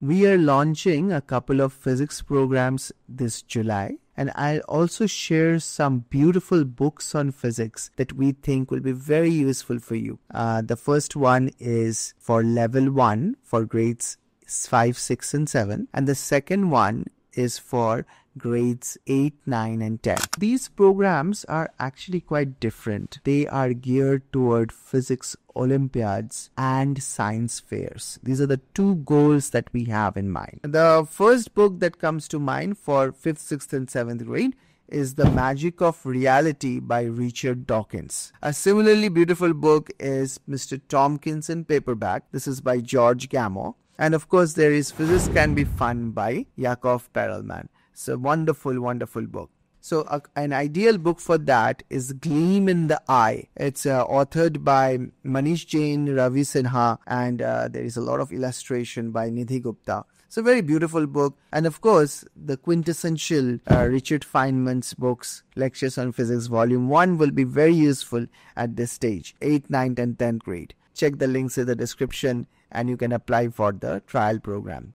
We are launching a couple of physics programs this July and I'll also share some beautiful books on physics that we think will be very useful for you. Uh, the first one is for level 1 for grades 5, 6 and 7 and the second one is for grades 8, 9 and 10. These programs are actually quite different. They are geared toward physics olympiads and science fairs. These are the two goals that we have in mind. The first book that comes to mind for 5th, 6th and 7th grade is The Magic of Reality by Richard Dawkins. A similarly beautiful book is Mr. Tompkins in paperback. This is by George Gamow. And of course, there is Physics Can Be Fun by Yakov Perelman. It's a wonderful, wonderful book. So, uh, an ideal book for that is Gleam in the Eye. It's uh, authored by Manish Jain, Ravi Sinha, and uh, there is a lot of illustration by Nidhi Gupta. It's a very beautiful book. And of course, the quintessential uh, Richard Feynman's books, Lectures on Physics, Volume 1, will be very useful at this stage 8th, 9th, and 10th grade. Check the links in the description and you can apply for the trial program.